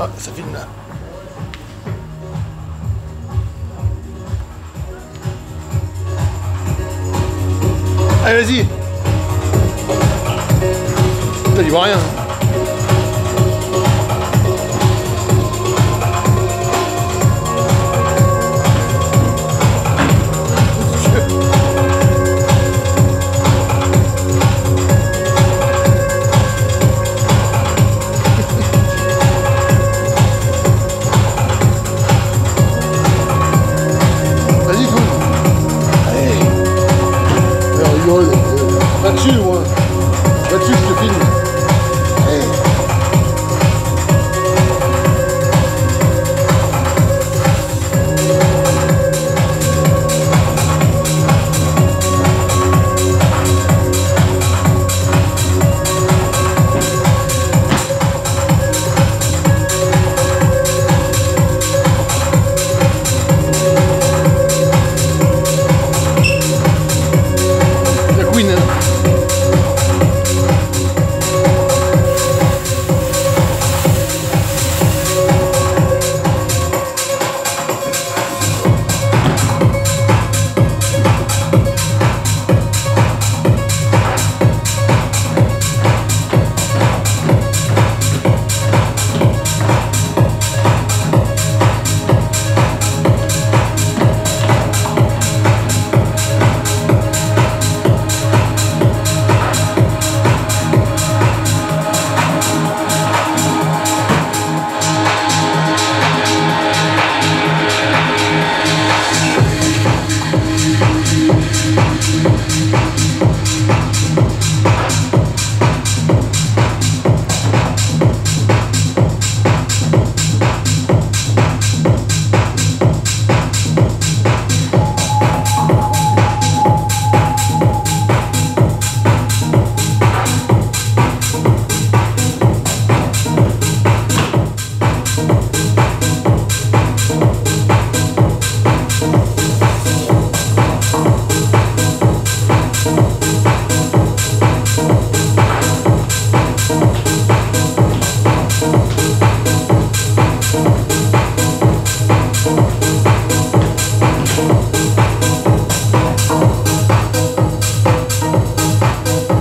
Ah, ça filme là. Allez, vas-y. Il voit rien. That you want. That you Queen